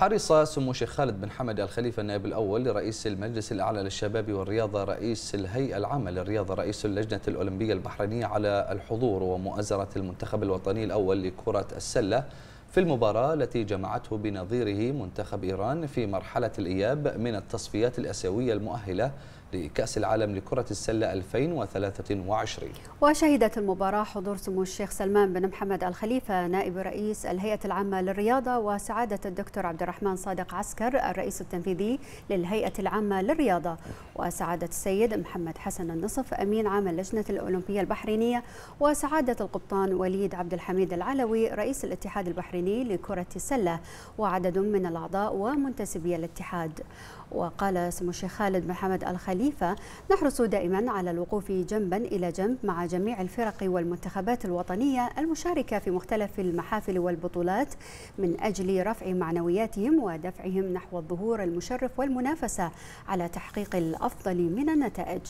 حرص سمو الشيخ خالد بن حمد الخليفة النائب الأول لرئيس المجلس الأعلى للشباب والرياضة رئيس الهيئة العامة للرياضة رئيس اللجنة الأولمبية البحرينية على الحضور ومؤازرة المنتخب الوطني الأول لكرة السلة في المباراة التي جمعته بنظيره منتخب إيران في مرحلة الإياب من التصفيات الأسيوية المؤهلة لكأس العالم لكرة السلة 2023 وشهدت المباراة حضور سمو الشيخ سلمان بن محمد الخليفة نائب رئيس الهيئة العامة للرياضة وسعادة الدكتور عبد الرحمن صادق عسكر الرئيس التنفيذي للهيئة العامة للرياضة. وسعادة السيد محمد حسن النصف أمين عام اللجنة الأولمبية البحرينية. وسعادة القبطان وليد عبد الحميد العلوي رئيس الاتحاد البحريني لكرة السلة. وعدد من الأعضاء ومنتسبي الاتحاد. وقال سمو الشيخ خالد بن حمد الخليفة نحرص دائما على الوقوف جنبا إلى جنب مع جميع الفرق والمنتخبات الوطنية المشاركة في مختلف المحافل والبطولات من أجل رفع معنوياتهم ودفعهم نحو الظهور المشرف والمنافسة على تحقيق الأفضل من النتائج.